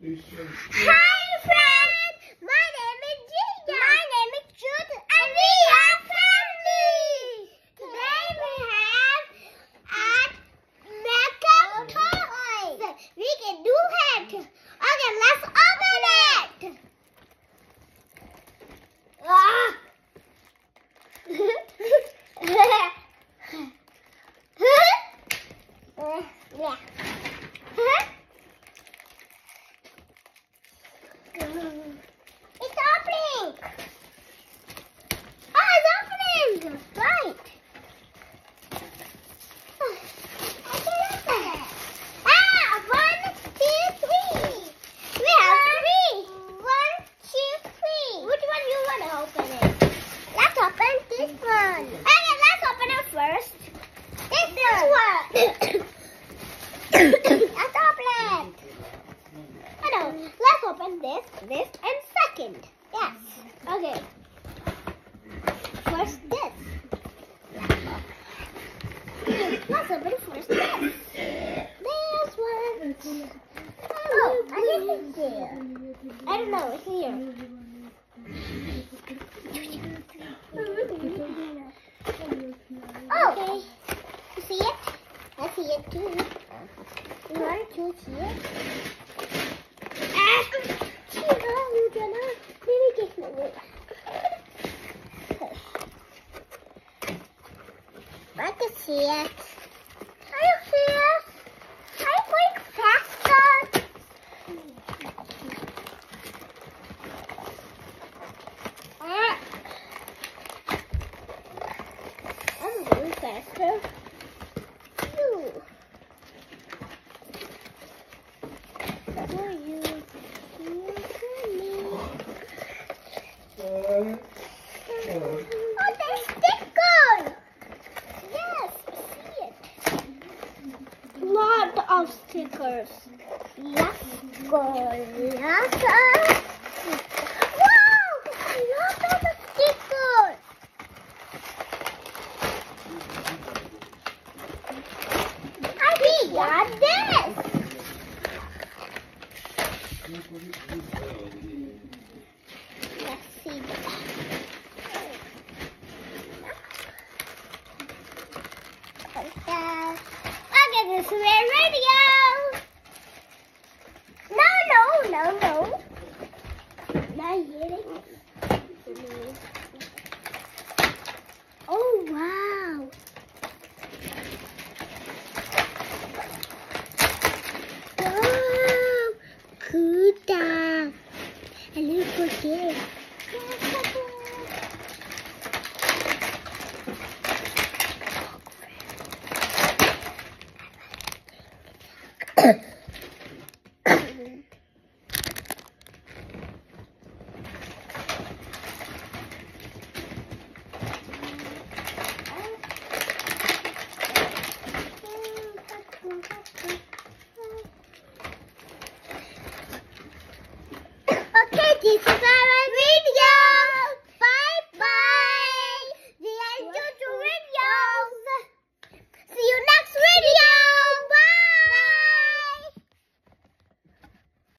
Hi, friends. My name is Gina. My name is Jude, and we are family. Today we have a makeup toy. We can do it. Okay, let's open it. Ah. yeah. It's opening! Oh, it's opening! Right. Okay, open it. Ah, one, two, three. We have three. One, two, three. Which one you want to open it? Let's open this one. Okay, let's open it first. This, one. let's open it. I know. Let's open this, this, and second. Yes. Okay. First this. Let's open first this. This one. Oh, I think it's there. I don't know. It's here. Oh. Okay. You see it? I see it too. You want to see it? Ah! I can see it. Going faster? Ah. I'm faster. Phew. For you. you for me. Oh, there's stickers! Yes, I see it. Lot of stickers. Let's go. Lots of Wow! Lots of stickers. I got this. Let's see. Okay, okay this is radio. No, no, no, no. Not yet. Oh, wow. Wow. Cool down. It. aquí se sabe.